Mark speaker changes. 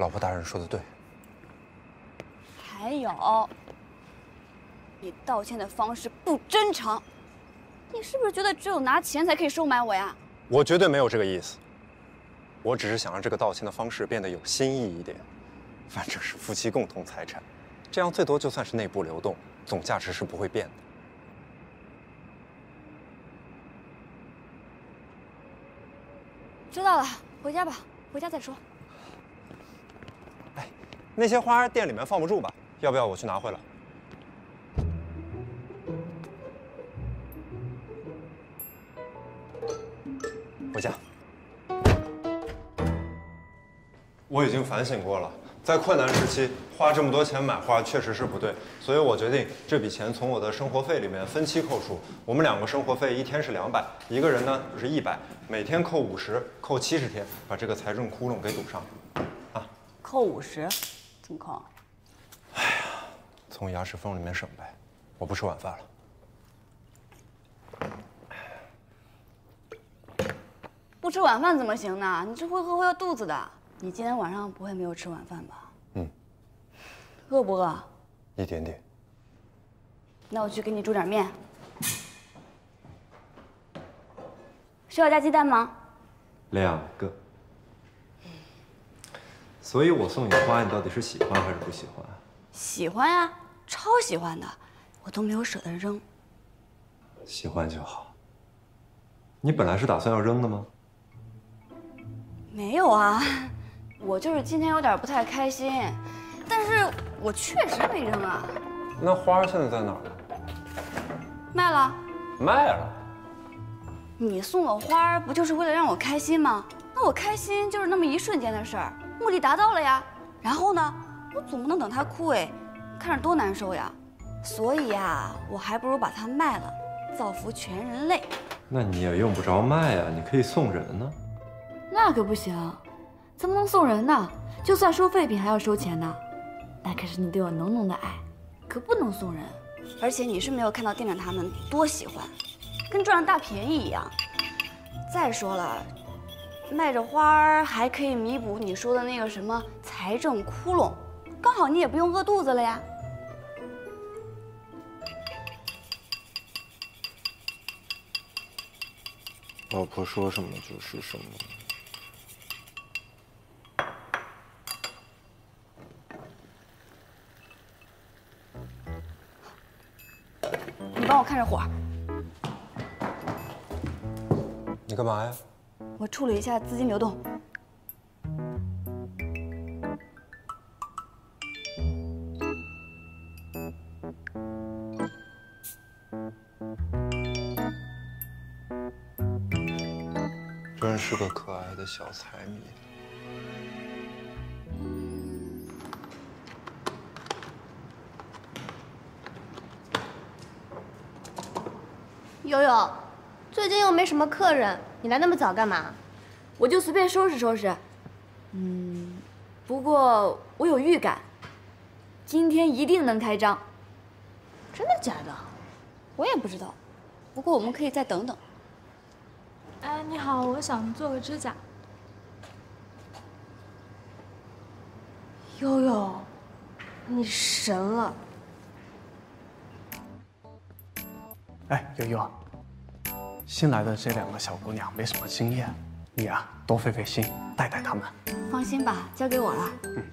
Speaker 1: 老婆大人说的对。
Speaker 2: 还有，你道歉的方式不真诚。你是不是觉得只有拿钱才可以收买我呀？
Speaker 1: 我绝对没有这个意思。我只是想让这个道歉的方式变得有新意一点。反正是夫妻共同财产，这样最多就算是内部流动，总价值是不会变的。
Speaker 2: 知道了，回家吧，回家再说。
Speaker 1: 哎，那些花店里面放不住吧？要不要我去拿回来？回家。我已经反省过了，在困难时期花这么多钱买花确实是不对，所以我决定这笔钱从我的生活费里面分期扣除。我们两个生活费一天是两百，一个人呢就是一百，每天扣五十，扣七十天，把这个财政窟窿给堵上。啊，
Speaker 2: 扣五十，怎么扣？
Speaker 1: 哎呀，从牙齿缝里面省呗。我不吃晚饭
Speaker 2: 了。不吃晚饭怎么行呢？你这会饿坏要肚子的。你今天晚上不会没有吃晚饭吧？嗯。饿不饿？
Speaker 1: 一点点。
Speaker 2: 那我去给你煮点面。需要加鸡蛋吗？
Speaker 1: 两个。所以我送你花，你到底是喜欢还是不喜欢？
Speaker 2: 喜欢呀，超喜欢的，我都没有舍得扔。
Speaker 1: 喜欢就好。你本来是打算要扔的吗？
Speaker 2: 没有啊。我就是今天有点不太开心，但是我确实没扔啊。
Speaker 1: 那花现在在哪儿呢？
Speaker 2: 卖了。
Speaker 1: 卖了。
Speaker 2: 你送我花不就是为了让我开心吗？那我开心就是那么一瞬间的事儿，目的达到了呀。然后呢，我总不能等它枯萎，看着多难受呀。所以呀，我还不如把它卖了，造福全人类。
Speaker 1: 那你也用不着卖啊，你可以送人呢。
Speaker 2: 那可不行。怎么能送人呢？就算收废品还要收钱呢，那可是你对我浓浓的爱，可不能送人。而且你是没有看到店长他们多喜欢，跟赚了大便宜一样。再说了，卖着花儿还可以弥补你说的那个什么财政窟窿，刚好你也不用饿肚子了呀。
Speaker 1: 老婆说什么就是什么。
Speaker 2: 你帮我看着火。
Speaker 1: 你干嘛呀？
Speaker 2: 我处理一下资金流动。
Speaker 1: 真是个可爱的小财迷。
Speaker 3: 悠悠，最近又没什么客人，你来那么早干嘛？
Speaker 2: 我就随便收拾收拾。嗯，不过我有预感，今天一定能开张。
Speaker 3: 真的假的？
Speaker 2: 我也不知道，不过我们可以再等等。
Speaker 4: 哎，你好，我想做个指甲。
Speaker 3: 悠悠，你神了！
Speaker 5: 哎，悠悠。新来的这两个小姑娘没什么经验，你啊多费费心，带带她们，
Speaker 2: 放心吧，交给我了。嗯。